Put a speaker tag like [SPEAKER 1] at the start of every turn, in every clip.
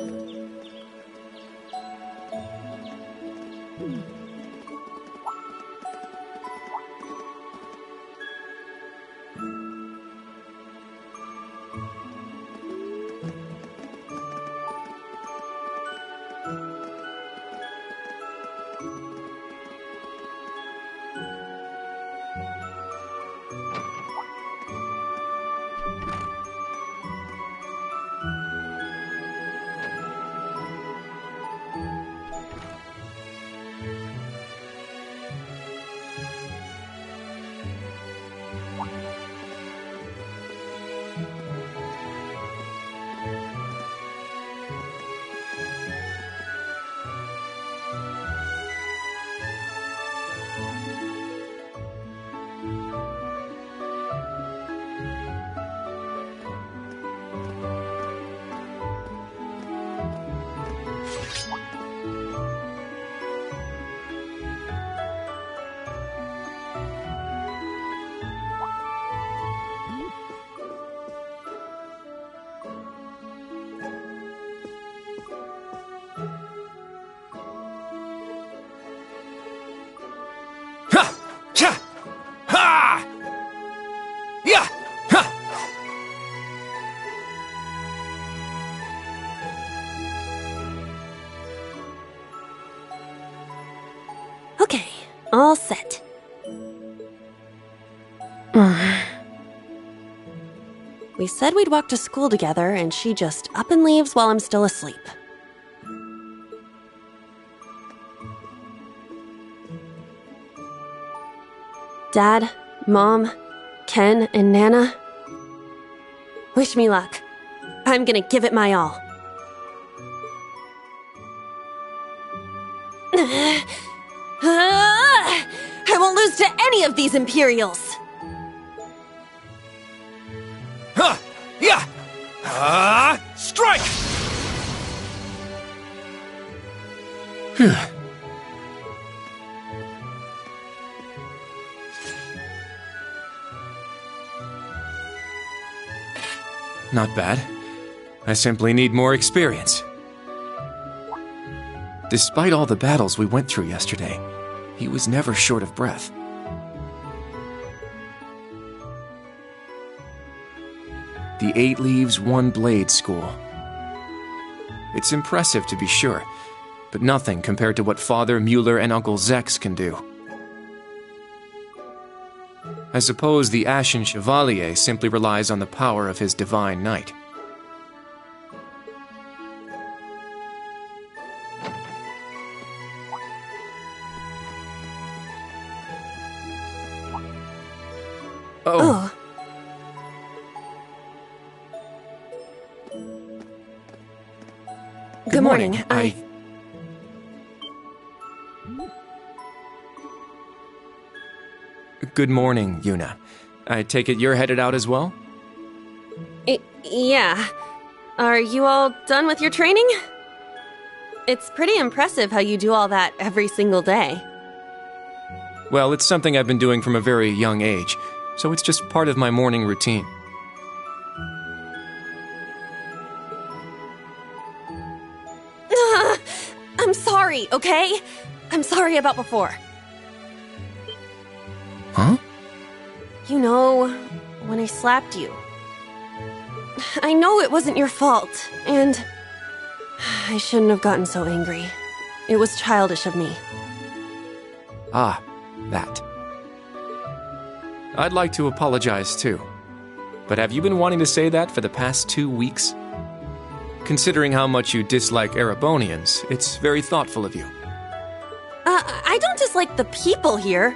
[SPEAKER 1] Ha!
[SPEAKER 2] All set. we said we'd walk to school together, and she just up and leaves while I'm still asleep. Dad, Mom, Ken, and Nana. Wish me luck. I'm gonna give it my all. These Imperials!
[SPEAKER 1] Ha! Yeah! Ah! Strike! Not bad. I simply need more experience. Despite all the battles we went through yesterday, he was never short of breath. The Eight Leaves One Blade School. It's impressive to be sure, but nothing compared to what Father Mueller and Uncle Zeke can do. I suppose the Ashen Chevalier simply relies on the power of his divine knight. Oh,
[SPEAKER 2] Oh, good, morning.
[SPEAKER 1] I. Good morning, Juna. I take it you're headed out as well?
[SPEAKER 2] I- yeah. Are you all done with your training? It's pretty impressive how you do all that every single day.
[SPEAKER 1] Well, it's something I've been doing from a very young age, so it's just part of my morning routine.
[SPEAKER 2] Okay? I'm sorry about before.
[SPEAKER 1] Huh?
[SPEAKER 2] You know, when I slapped you. I know it wasn't your fault, and I shouldn't have gotten so angry. It was childish of me.
[SPEAKER 1] Ah, that. I'd like to apologize too. But have you been wanting to say that for the past two weeks? Considering how much you dislike Erebonians, it's very thoughtful of you.
[SPEAKER 2] Uh, I don't dislike the people here.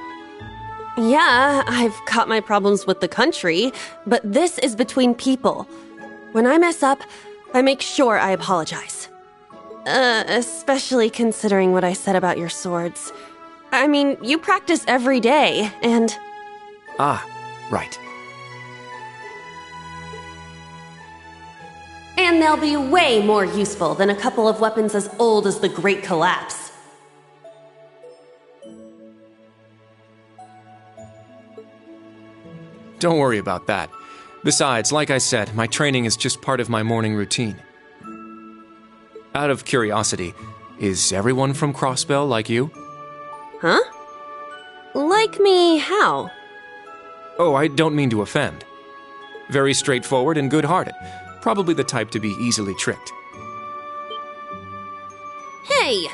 [SPEAKER 2] Yeah, I've got my problems with the country, but this is between people. When I mess up, I make sure I apologize. Uh, especially considering what I said about your swords. I mean, you practice every day, and
[SPEAKER 1] Ah, right.
[SPEAKER 2] And they'll be way more useful than a couple of weapons as old as the Great Collapse.
[SPEAKER 1] Don't worry about that. Besides, like I said, my training is just part of my morning routine. Out of curiosity, is everyone from Crossbell like you?
[SPEAKER 2] Huh? Like me, how?
[SPEAKER 1] Oh, I don't mean to offend. Very straightforward and good hearted. Probably the type to be easily tricked.
[SPEAKER 2] Hey!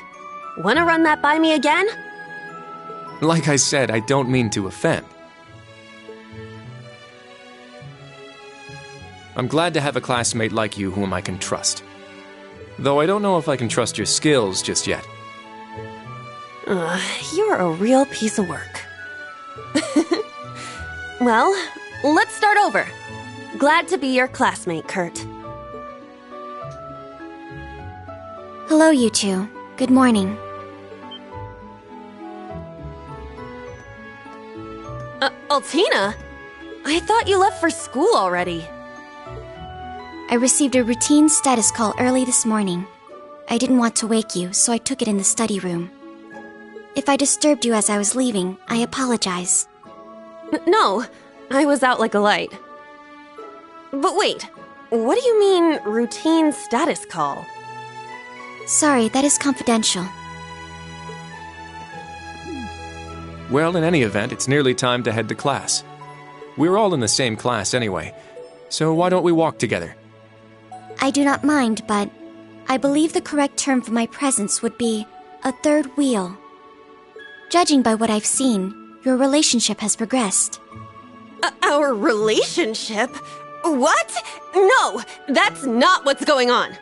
[SPEAKER 2] Wanna run that by me again?
[SPEAKER 1] Like I said, I don't mean to offend. I'm glad to have a classmate like you whom I can trust. Though I don't know if I can trust your skills just yet.
[SPEAKER 2] Ugh, you're a real piece of work. well, let's start over. Glad to be your classmate, Kurt.
[SPEAKER 3] Hello, you two. Good morning.
[SPEAKER 2] Uh, Altina? I thought you left for school already.
[SPEAKER 3] I received a routine status call early this morning. I didn't want to wake you, so I took it in the study room. If I disturbed you as I was leaving, I apologize.
[SPEAKER 2] No, I was out like a light. But wait, what do you mean, routine status call?
[SPEAKER 3] Sorry, that is confidential.
[SPEAKER 1] Well, in any event, it's nearly time to head to class. We're all in the same class anyway, so why don't we walk together?
[SPEAKER 3] I do not mind, but I believe the correct term for my presence would be a third wheel. Judging by what I've seen, your relationship has progressed.
[SPEAKER 2] Uh, our relationship? What? No, that's not what's going on.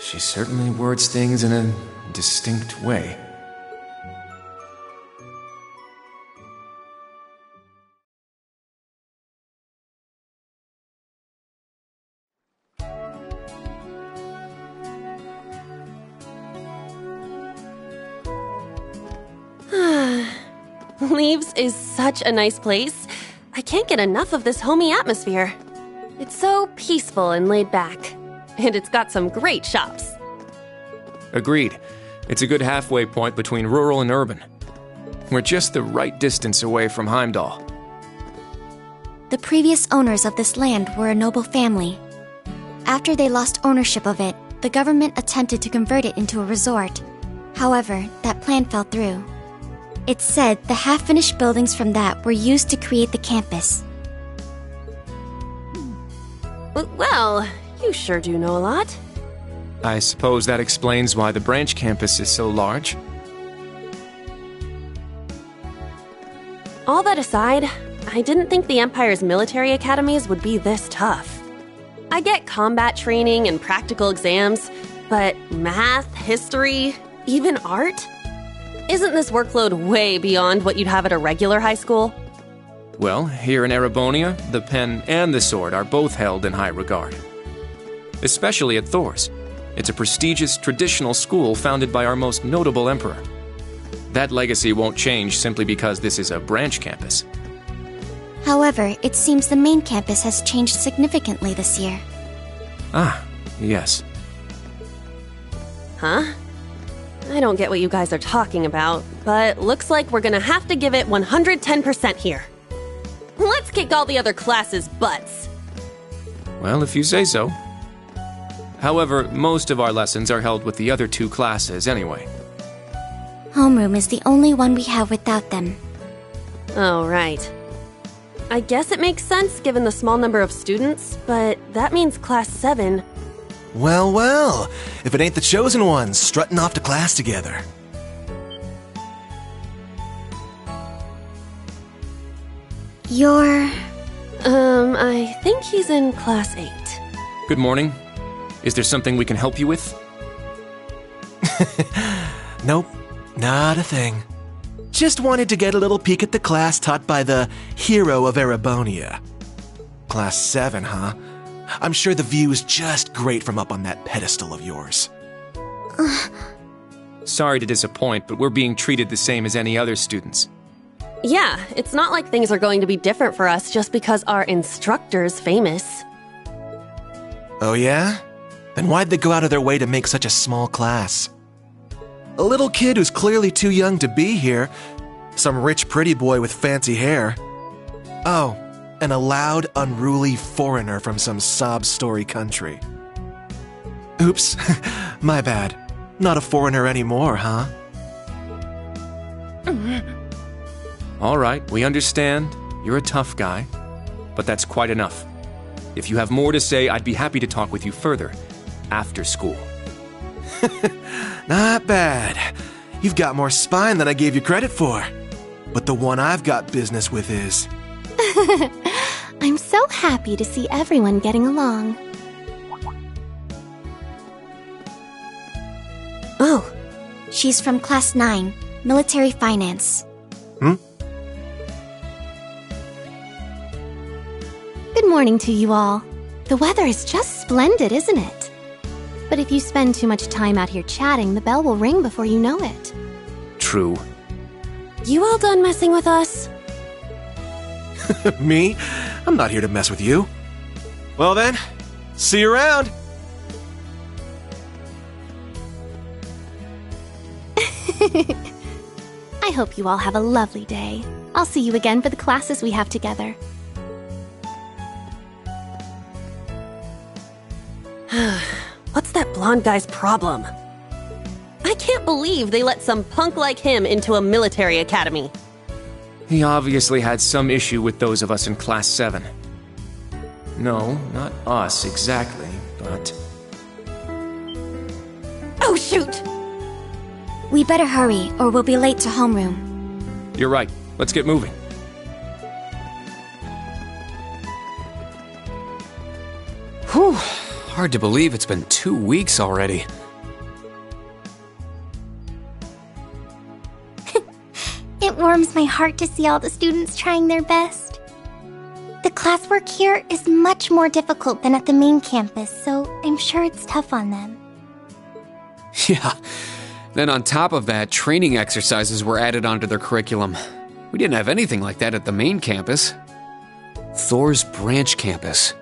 [SPEAKER 1] She certainly words things in a distinct way.
[SPEAKER 2] Leeves is such a nice place. I can't get enough of this homey atmosphere. It's so peaceful and laid back. And it's got some great shops.
[SPEAKER 1] Agreed. It's a good halfway point between rural and urban. We're just the right distance away from Heimdall.
[SPEAKER 3] The previous owners of this land were a noble family. After they lost ownership of it, the government attempted to convert it into a resort. However, that plan fell through. It's said the half finished buildings from that were used to create the campus.
[SPEAKER 2] Well, you sure do know a lot.
[SPEAKER 1] I suppose that explains why the branch campus is so large.
[SPEAKER 2] All that aside, I didn't think the Empire's military academies would be this tough. I get combat training and practical exams, but math, history, even art? Isn't this workload way beyond what you'd have at a regular high school?
[SPEAKER 1] Well, here in Erebonia, the pen and the sword are both held in high regard. Especially at Thor's. It's a prestigious traditional school founded by our most notable emperor. That legacy won't change simply because this is a branch campus.
[SPEAKER 3] However, it seems the main campus has changed significantly this year.
[SPEAKER 1] Ah, yes.
[SPEAKER 2] Huh? I don't get what you guys are talking about, but looks like we're gonna have to give it 110% here. Let's kick all the other classes' butts.
[SPEAKER 1] Well, if you say so. However, most of our lessons are held with the other two classes anyway.
[SPEAKER 3] Homeroom is the only one we have without them.
[SPEAKER 2] Oh, right. I guess it makes sense given the small number of students, but that means class 7.
[SPEAKER 4] Well, well, if it ain't the chosen ones strutting off to class together.
[SPEAKER 3] You're.
[SPEAKER 2] Um, I think he's in class 8.
[SPEAKER 1] Good morning. Is there something we can help you with?
[SPEAKER 4] Nope, not a thing. Just wanted to get a little peek at the class taught by the hero of Erebonia. Class 7, huh? I'm sure the view is just great from up on that pedestal of yours.
[SPEAKER 1] Sorry to disappoint, but we're being treated the same as any other students.
[SPEAKER 2] Yeah, it's not like things are going to be different for us just because our instructor's famous.
[SPEAKER 4] Oh, yeah? Then why'd they go out of their way to make such a small class? A little kid who's clearly too young to be here. Some rich pretty boy with fancy hair. Oh, and a loud, unruly foreigner from some sob story country. Oops, my bad. Not a foreigner anymore, huh?
[SPEAKER 1] All right, we understand. You're a tough guy. But that's quite enough. If you have more to say, I'd be happy to talk with you further after school.
[SPEAKER 4] Not bad. You've got more spine than I gave you credit for. But the one I've got business with is.
[SPEAKER 5] I'm so happy to see everyone getting along.
[SPEAKER 6] Oh, she's from Class 9, Military Finance.
[SPEAKER 5] Good morning to you all. The weather is just splendid, isn't it? But if you spend too much time out here chatting, the bell will ring before you know it.
[SPEAKER 1] True.
[SPEAKER 2] You all done messing with us?
[SPEAKER 4] Me? I'm not here to mess with you. Well then, see you around.
[SPEAKER 5] I hope you all have a lovely day. I'll see you again for the classes we have together.
[SPEAKER 2] What's that blonde guy's problem? I can't believe they let some punk like him into a military academy.
[SPEAKER 1] He obviously had some issue with those of us in Class 7. No, not us exactly, but.
[SPEAKER 2] Oh, shoot!
[SPEAKER 6] We better hurry, or we'll be late to homeroom.
[SPEAKER 1] You're right. Let's get moving.
[SPEAKER 7] Whew. Hard to believe it's been two weeks already.
[SPEAKER 6] It warms my heart to see all the students trying their best. The classwork here is much more difficult than at the main campus, so I'm sure it's tough on them.
[SPEAKER 7] Yeah. Then on top of that, training exercises were added onto their curriculum. We didn't have anything like that at the main campus. Thor's branch campus.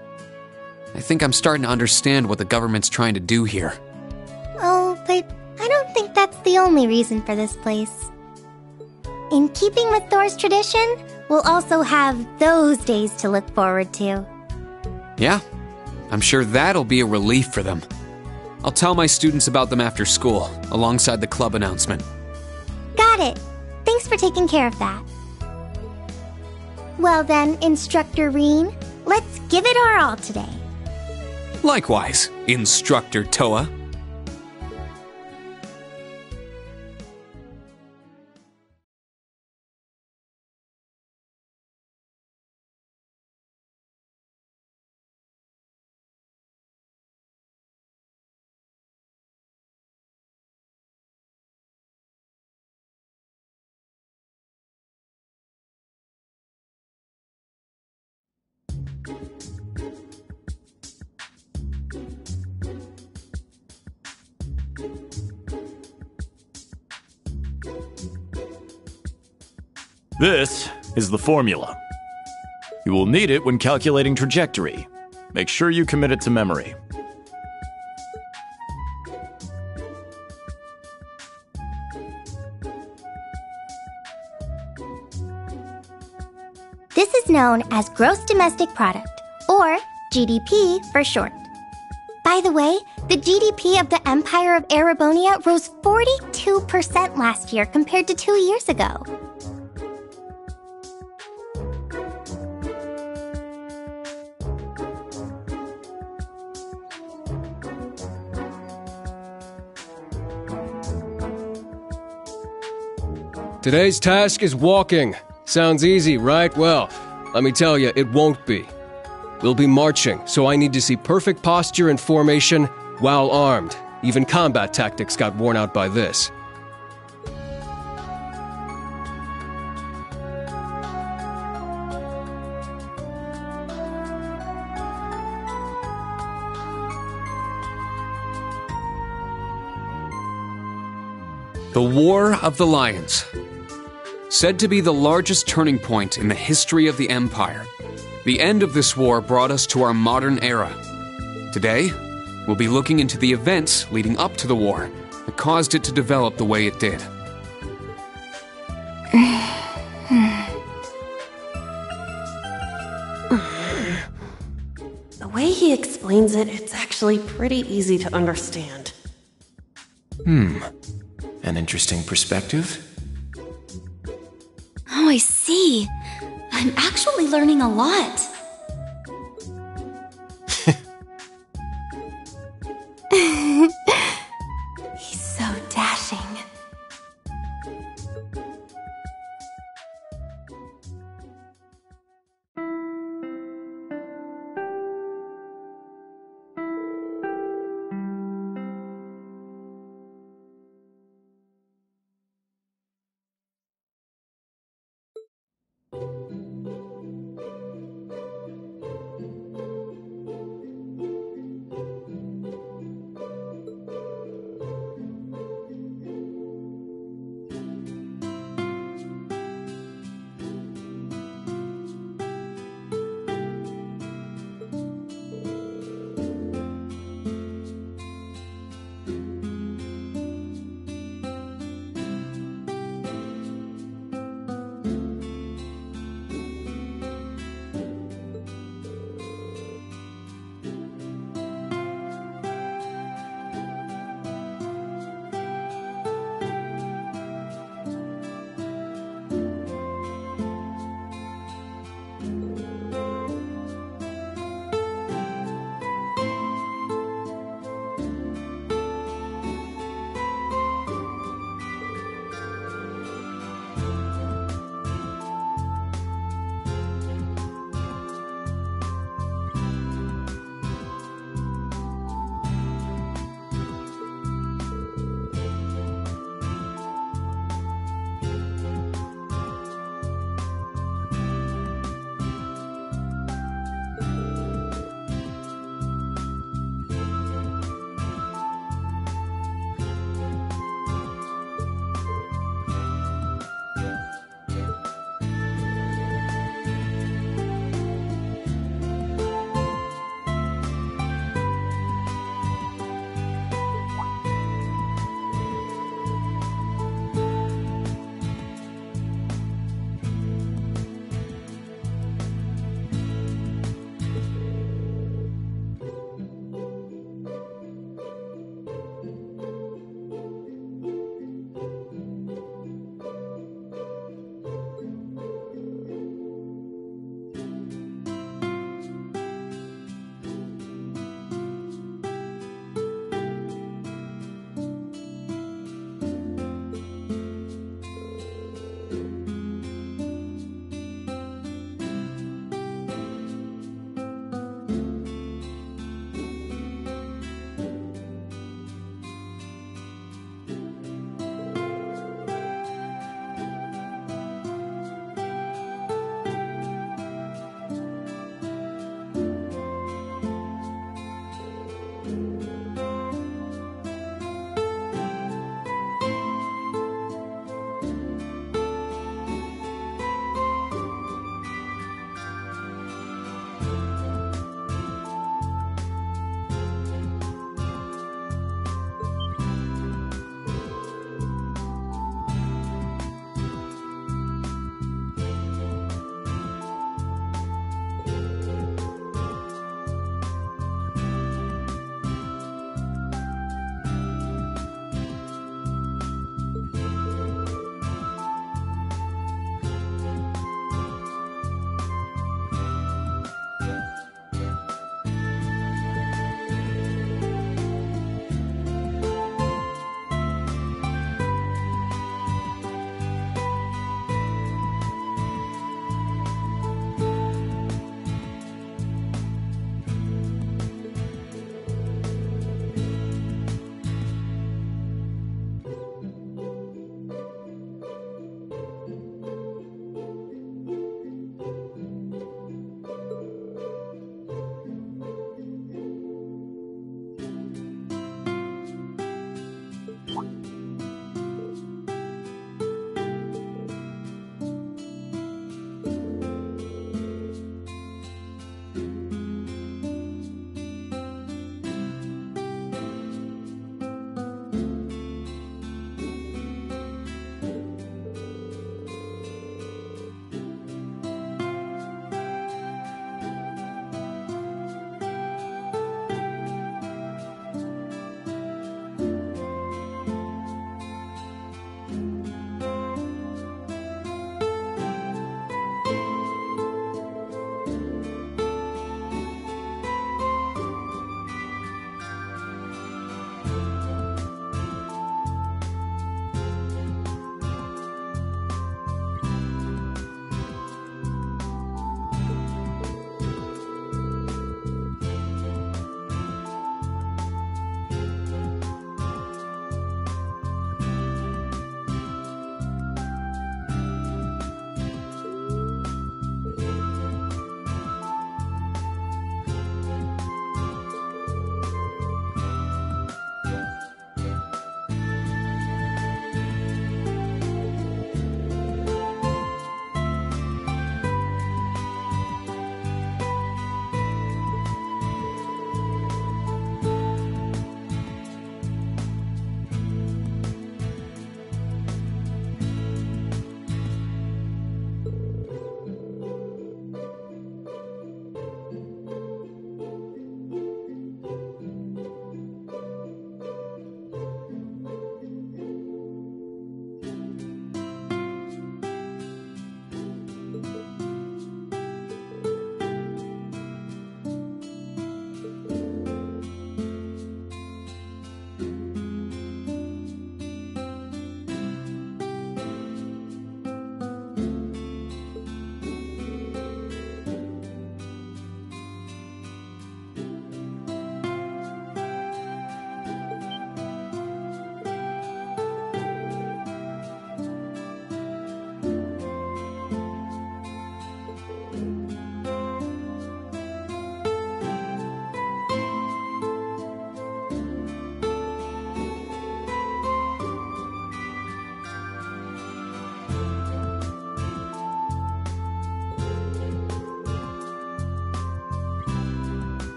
[SPEAKER 7] I think I'm starting to understand what the government's trying to do here.
[SPEAKER 6] Oh, but I don't think that's the only reason for this place. In keeping with Thor's tradition, we'll also have those days to look forward to.
[SPEAKER 7] Yeah, I'm sure that'll be a relief for them. I'll tell my students about them after school, alongside the club announcement.
[SPEAKER 6] Got it. Thanks for taking care of that. Well then, Instructor Rean, let's give it our all today.
[SPEAKER 7] Likewise, Instructor Towa.
[SPEAKER 8] This is the formula. You will need it when calculating trajectory. Make sure you commit it to memory.
[SPEAKER 6] This is known as Gross Domestic Product, or GDP for short. By the way, the GDP of the Empire of Erebonia rose 42% last year compared to two years ago.
[SPEAKER 9] Today's task is walking. Sounds easy, right? Well, let me tell you, it won't be. We'll be marching, so I need to see perfect posture and formation while armed. Even combat tactics got worn out by this.
[SPEAKER 7] The War of the Lions. Said to be the largest turning point in the history of the Empire, the end of this war brought us to our modern era. Today, we'll be looking into the events leading up to the war that caused it to develop the way it did.
[SPEAKER 2] The way he explains explains it, it's actually pretty easy to understand.
[SPEAKER 1] Hmm. An interesting perspective.
[SPEAKER 5] I see. I'm actually learning a lot.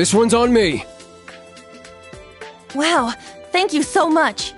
[SPEAKER 9] This one's on me.
[SPEAKER 2] Wow, thank you so much.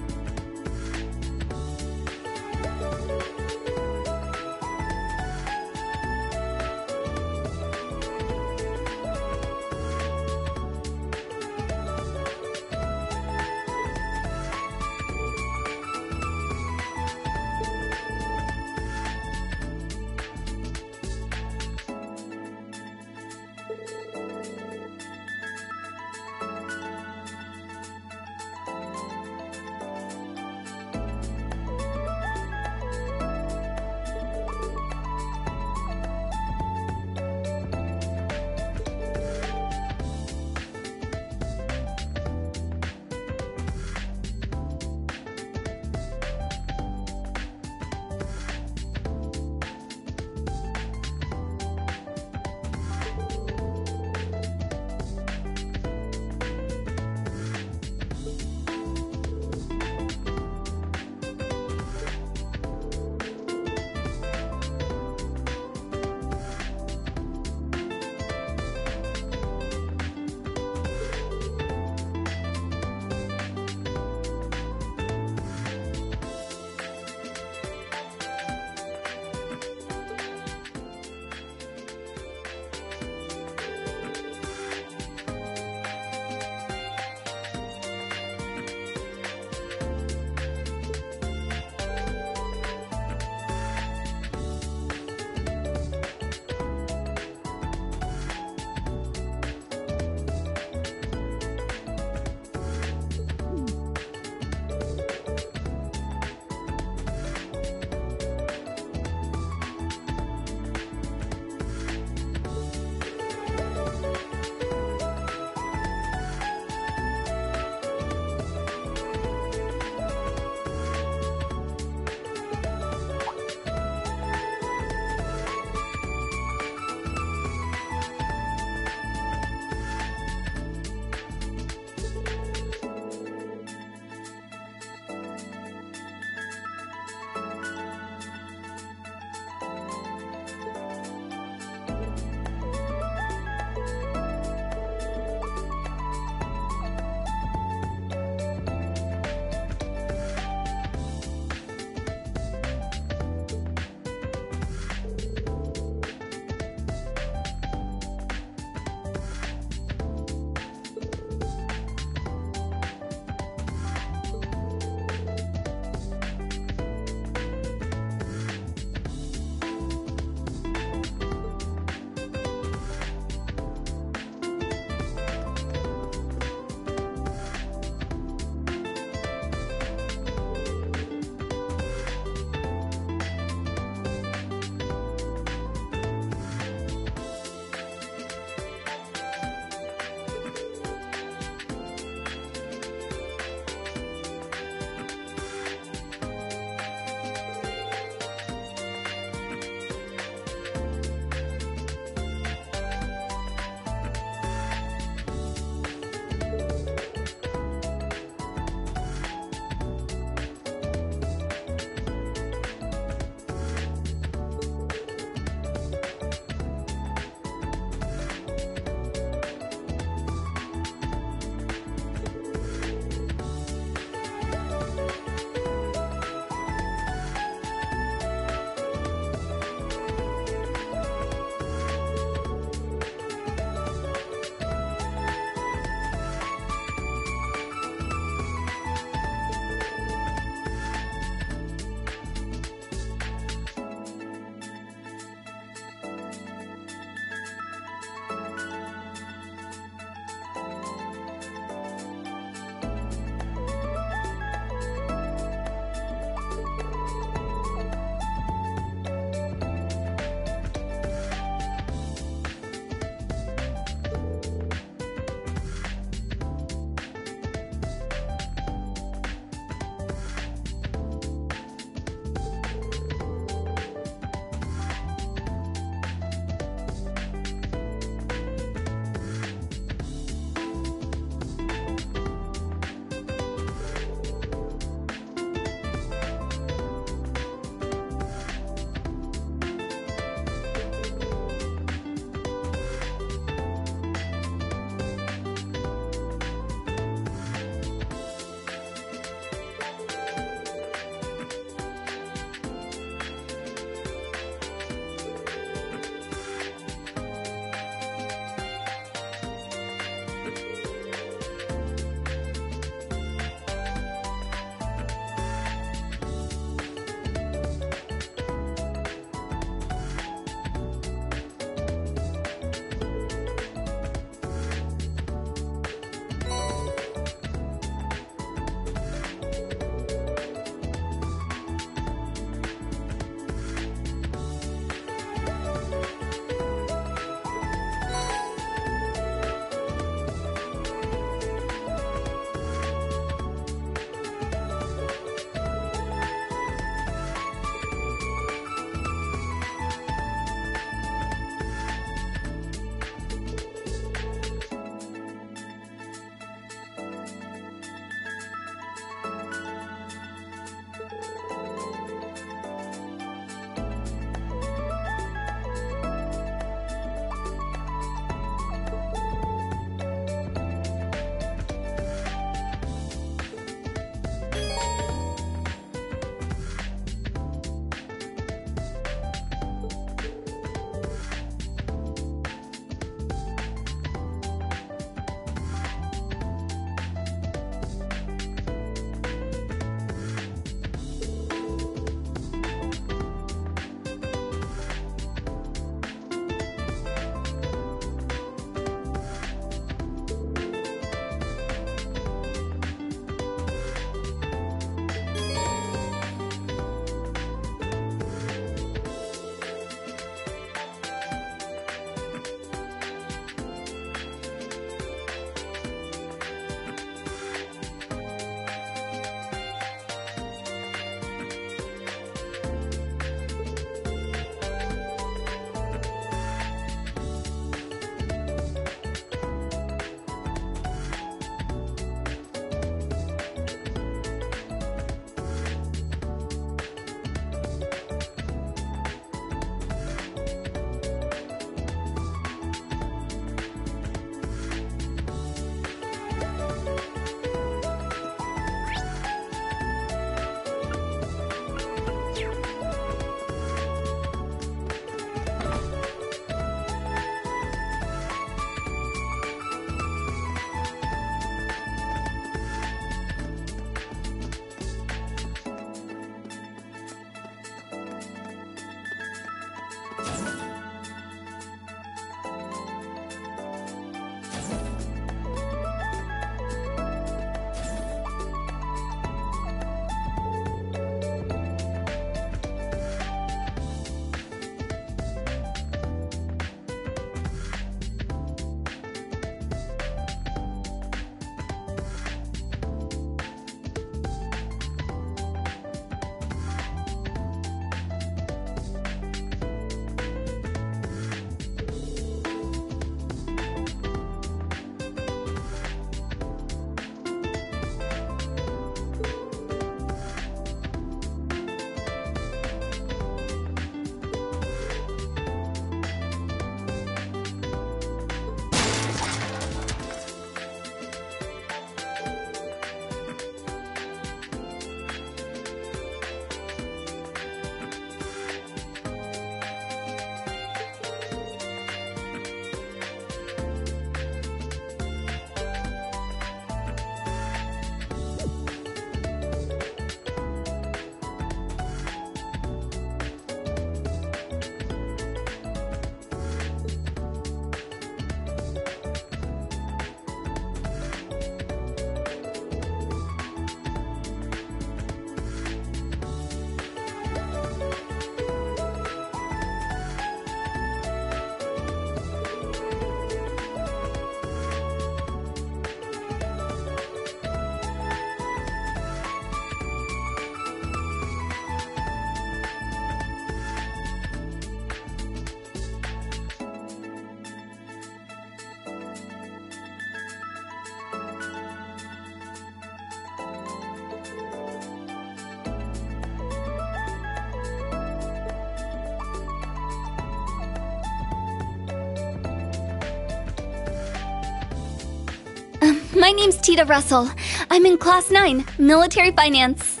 [SPEAKER 10] My name's Tita Russell. I'm in Class 9, Military Finance.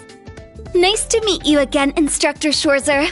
[SPEAKER 10] Nice to meet you again, Instructor Schwarzer.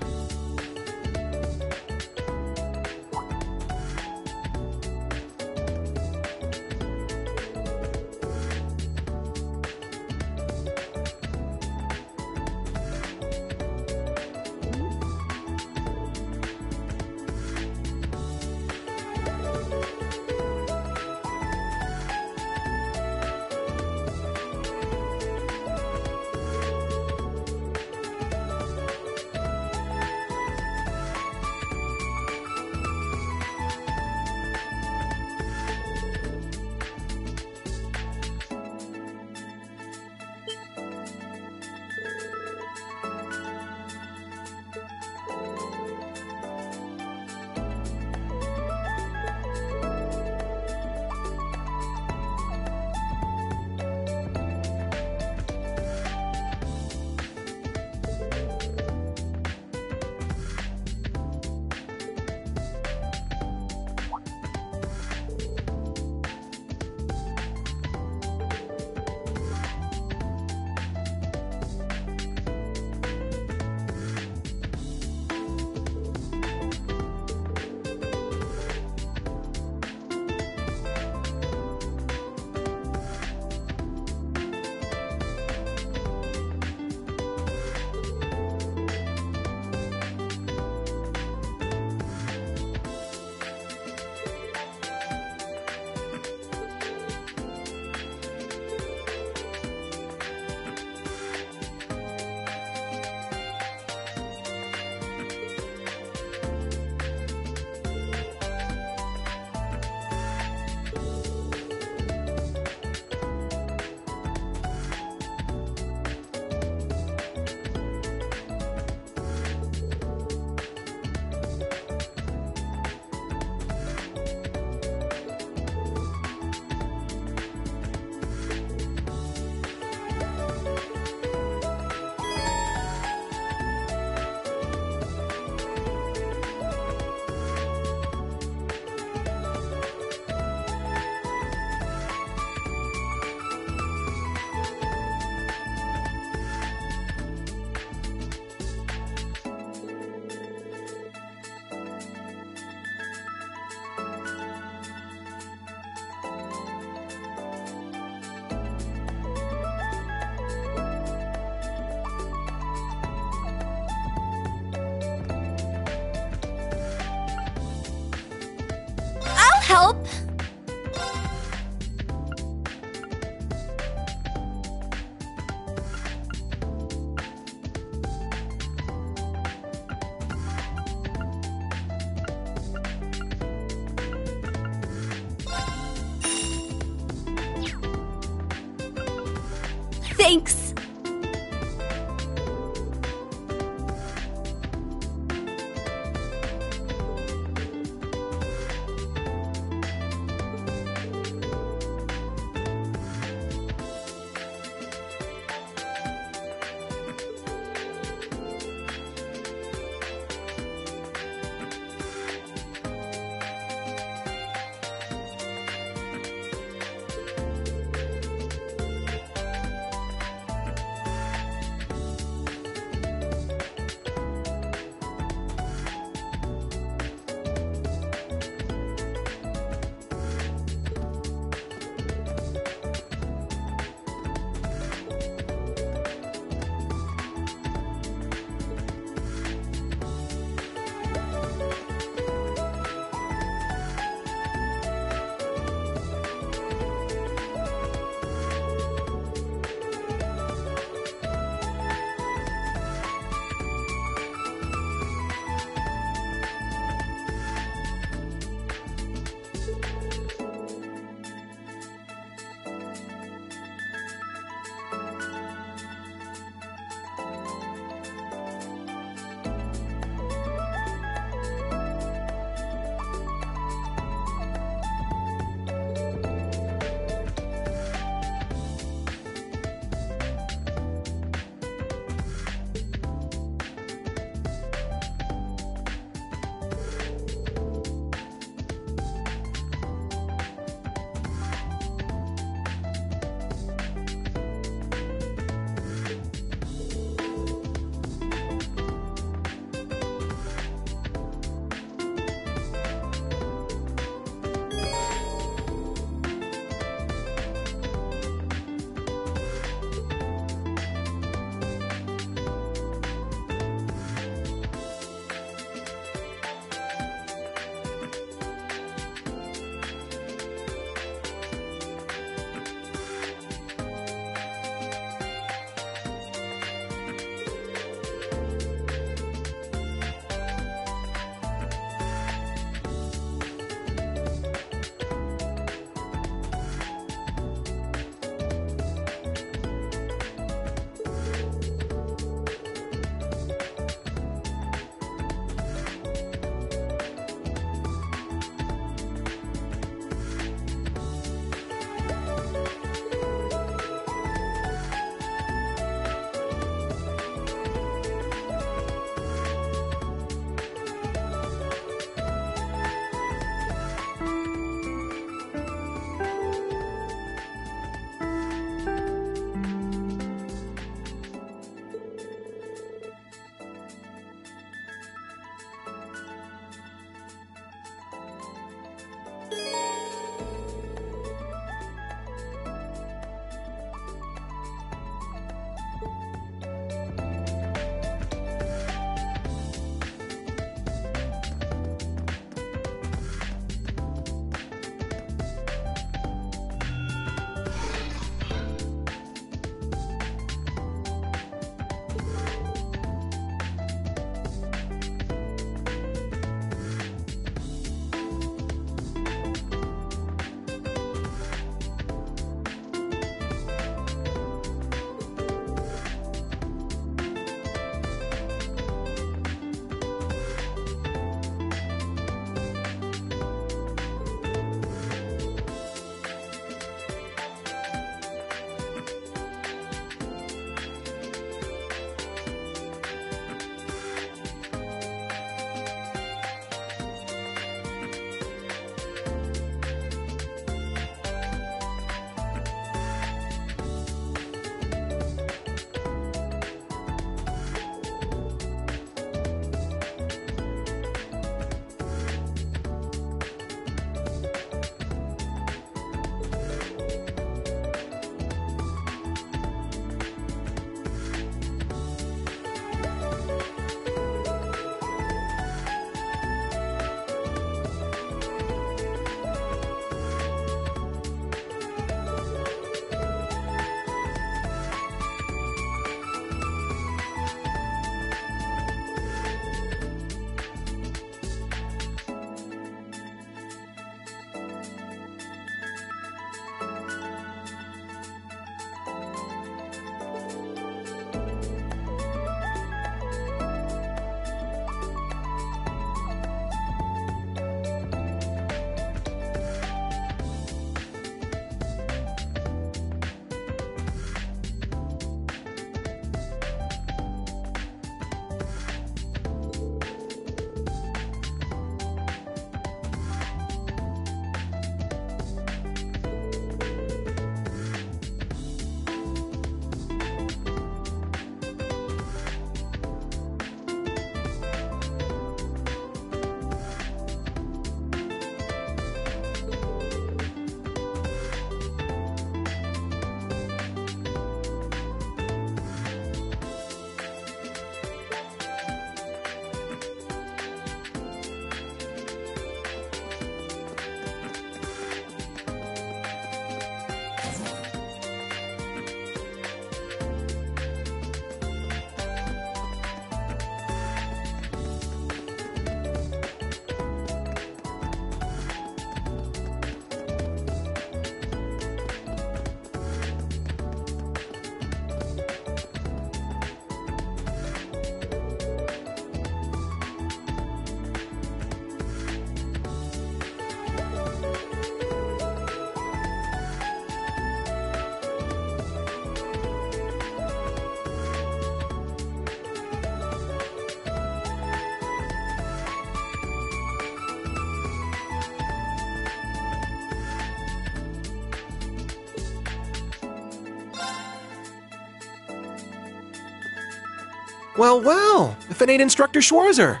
[SPEAKER 4] Well, well, if it ain't Instructor Schwarzer.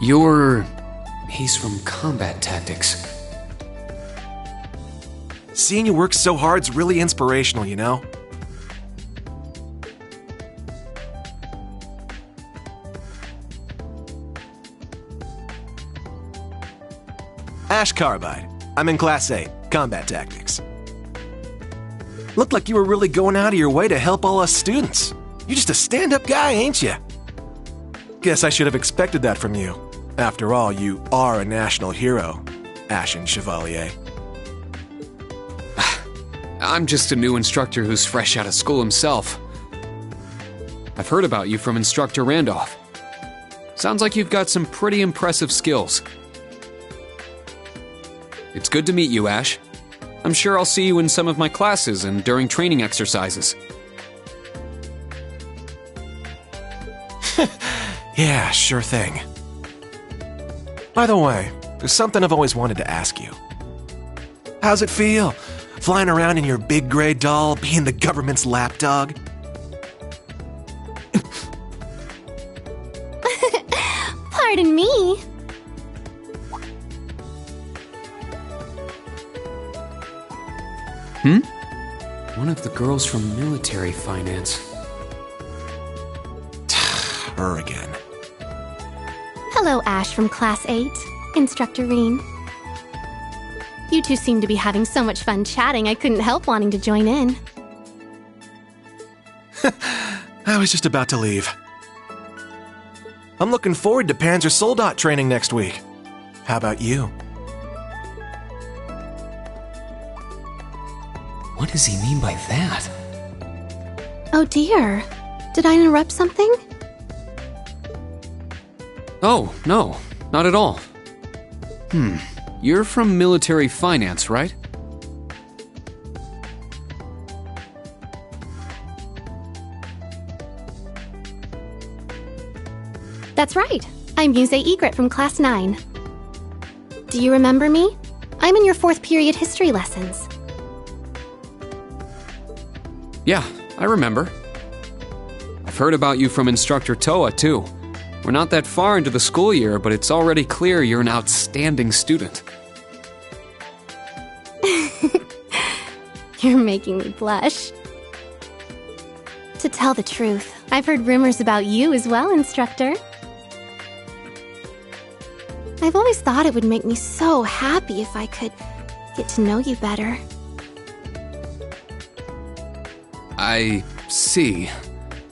[SPEAKER 7] You're. He's from combat tactics.
[SPEAKER 4] Seeing you work so hard's really inspirational, you know? Ash Carbide. I'm in Class 8, Combat Tactics. Looked like you were really going out of your way to help all us students. You're just a stand up guy, ain't you? Guess I should have expected that from you. After all, you are a national hero, Ashen Chevalier.
[SPEAKER 7] I'm just a new instructor who's fresh out of school himself. I've heard about you from Instructor Randolph. Sounds like you've got some pretty impressive skills. It's good to meet you, Ash. I'm sure I'll see you in some of my classes and during training exercises.
[SPEAKER 4] Yeah, sure thing. By the way, there's something I've always wanted to ask you. How's it feel, flying around in your big gray doll, being the government's lapdog?
[SPEAKER 5] Pardon me.
[SPEAKER 7] The girls from military finance.
[SPEAKER 4] Her again.
[SPEAKER 5] Hello, Ash from Class 8. Instructor Rean. You two seem to be having so much fun chatting, I couldn't help wanting to join in.
[SPEAKER 4] I was just about to leave. I'm looking forward to Panzer Soldat training next week. How about you?
[SPEAKER 7] What does he mean by that?
[SPEAKER 5] Oh dear. Did I interrupt something?
[SPEAKER 7] Oh, no, not at all. Hmm, you're from military finance, right?
[SPEAKER 5] That's right. I'm Musse Egret from Class 9. Do you remember me? I'm in your fourth period history lessons.
[SPEAKER 7] Yeah, I remember. I've heard about you from Instructor Towa, too. We're not that far into the school year, but it's already clear you're an outstanding student.
[SPEAKER 5] You're making me blush. To tell the truth, I've heard rumors about you as well, instructor. I've always thought it would make me so happy if I could get to know you better.
[SPEAKER 7] I see.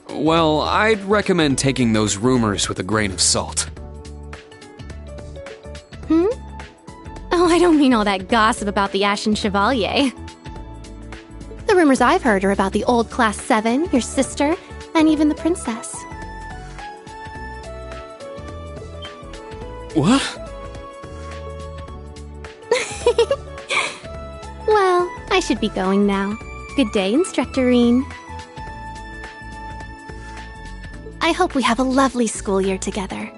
[SPEAKER 7] Well, I'd recommend taking those rumors with a grain of salt.
[SPEAKER 5] Hmm? Oh, I don't mean all that gossip about the Ashen Chevalier. The rumors I've heard are about the old Class 7, your sister, and even the princess.
[SPEAKER 7] What?
[SPEAKER 5] Well, I should be going now. Good day, Instructor Rean. I hope we have a lovely school year together.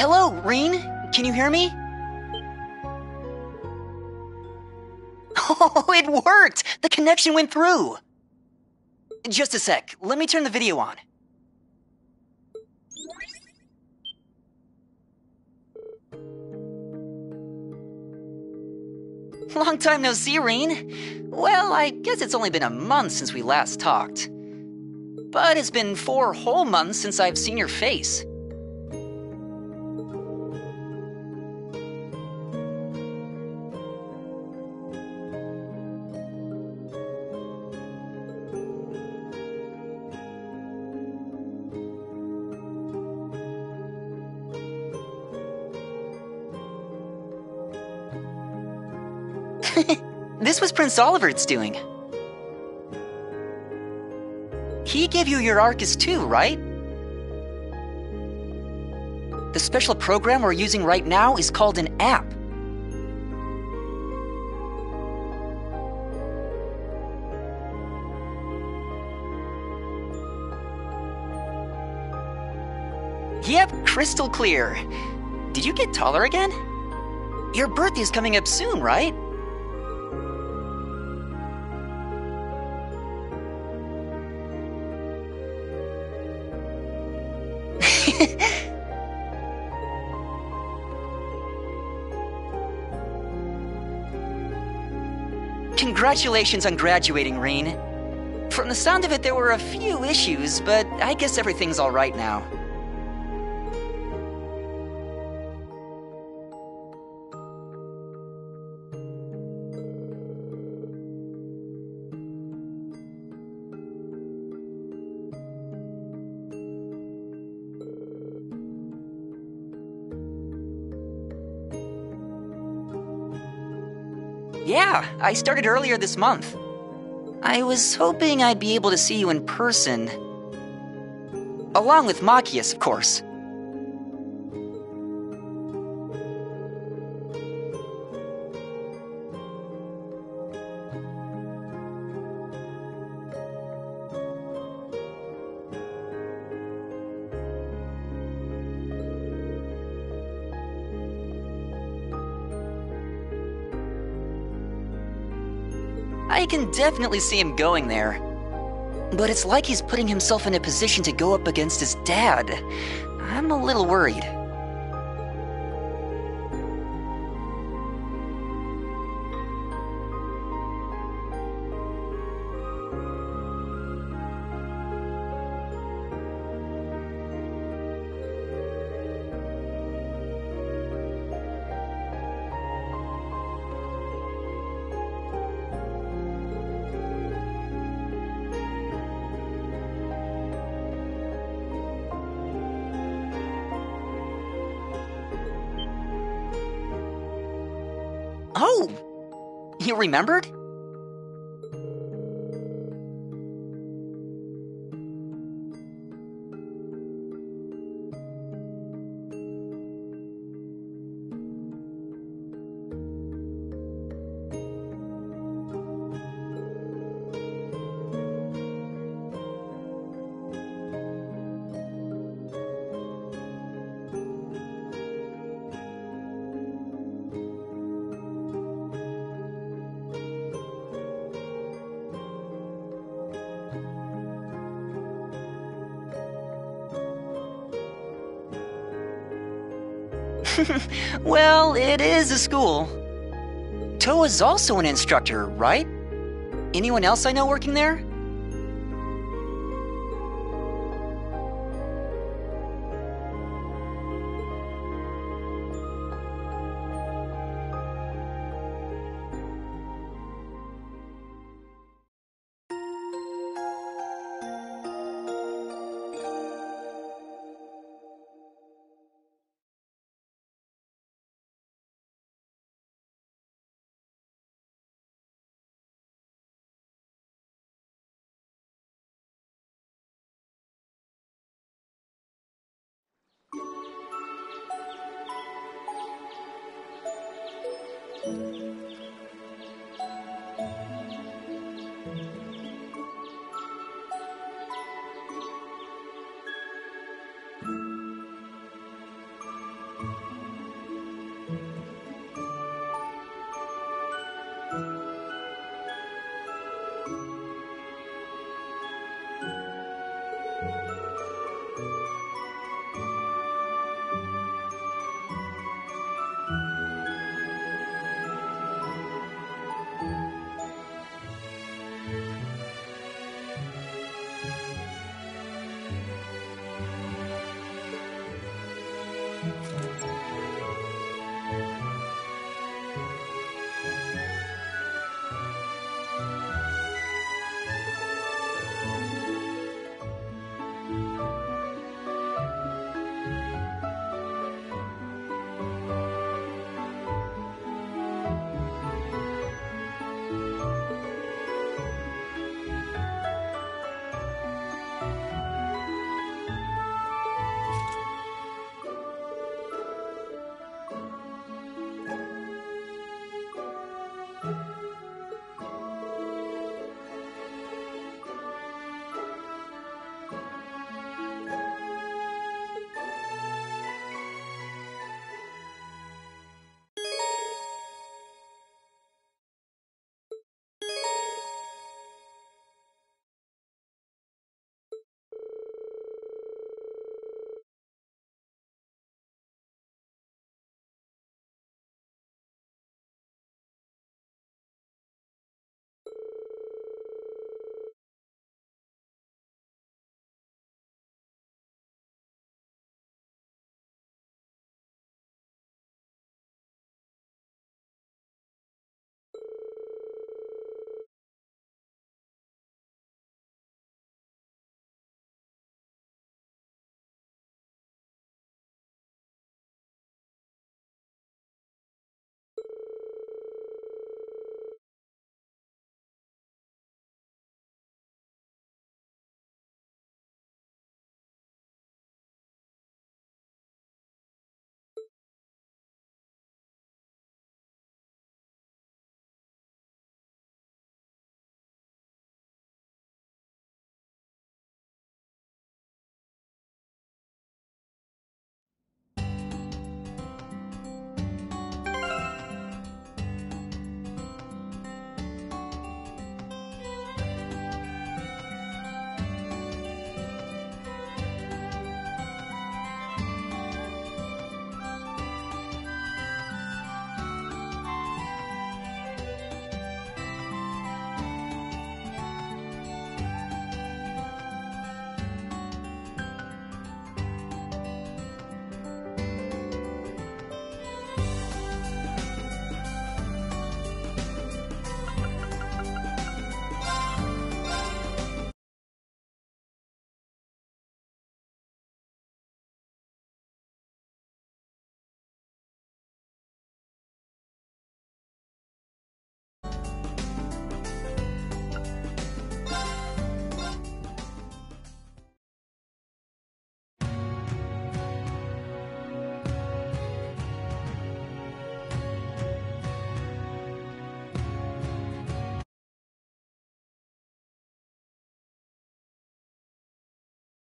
[SPEAKER 11] Hello, Rean? Can you hear me? Oh, it worked! The connection went through! Just a sec, let me turn the video on. Long time no see, Rean. Well, I guess it's only been a month since we last talked. But it's been four whole months since I've seen your face. This was Prince Oliver's doing. He gave you your Arcus too, right? The special program we're using right now is called an app. Yep, crystal clear. Did you get taller again? Your birthday's coming up soon, right? Congratulations on graduating, Rean. From the sound of it, there were a few issues, but I guess everything's alright now. Yeah, I started earlier this month. I was hoping I'd be able to see you in person. Along with Machias, of course. Can definitely see him going there. But it's like he's putting himself in a position to go up against his dad. I'm a little worried. Remembered? well, it is a school. Towa's also an instructor, right? Anyone else I know working there?